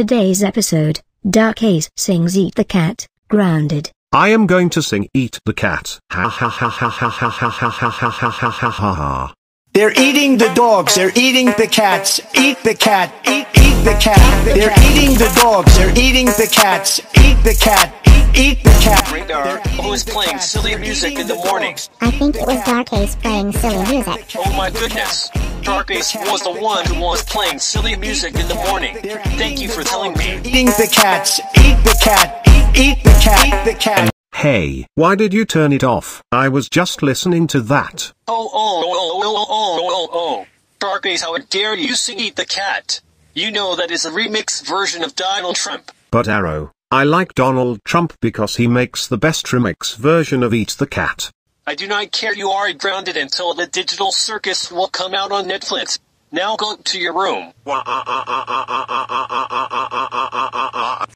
today's episode, Dark Ace sings Eat the Cat, Grounded. I am going to sing Eat the Cat. Ha ha ha ha ha ha ha ha ha ha ha ha ha ha ha. They're eating the dogs, they're eating the cats. Eat the cat, eat, eat the cat. They're eating the dogs, they're eating the cats. Eat the cat, eat, eat the cat. Radar, who is playing silly music in the morning? I think it was Dark Ace playing silly music. Oh my goodness. Dark Ace was the one who was playing silly music in the morning. Thank you for telling me. Eating the cats, eat the cat, eat, eat the cat, eat the cat. Hey, why did you turn it off? I was just listening to that. Oh, oh, oh, oh, oh, oh, oh, oh. Dark Ace, how dare you sing Eat the Cat? You know that is a remix version of Donald Trump. But Arrow, I like Donald Trump because he makes the best remix version of Eat the Cat. I do not care you are grounded until the digital circus will come out on Netflix. Now go to your room. Ah, ah, ah,